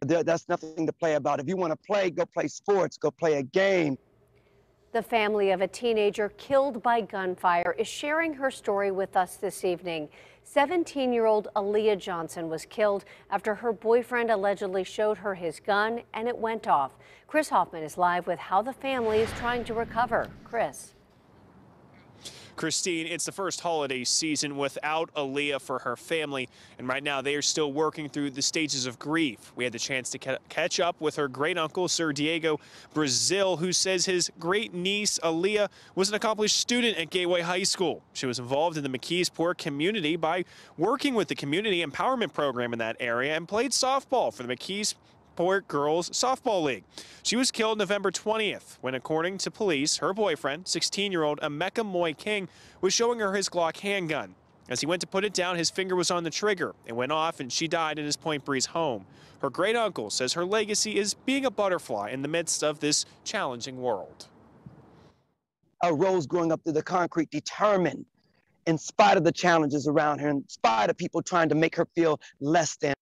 That's nothing to play about. If you want to play, go play sports, go play a game. The family of a teenager killed by gunfire is sharing her story with us this evening. 17 year old Aaliyah Johnson was killed after her boyfriend allegedly showed her his gun and it went off. Chris Hoffman is live with how the family is trying to recover. Chris. Christine, it's the first holiday season without Aaliyah for her family, and right now they are still working through the stages of grief. We had the chance to ca catch up with her great uncle, Sir Diego Brazil, who says his great niece, Aaliyah, was an accomplished student at Gateway High School. She was involved in the McKeesport community by working with the community empowerment program in that area and played softball for the McKeesport Port Girls Softball League. She was killed November 20th when, according to police, her boyfriend, 16-year-old Emeka Moy King, was showing her his Glock handgun. As he went to put it down, his finger was on the trigger. It went off and she died in his Point Breeze home. Her great uncle says her legacy is being a butterfly in the midst of this challenging world. A rose growing up through the concrete, determined in spite of the challenges around her, in spite of people trying to make her feel less than.